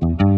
Mm-hmm.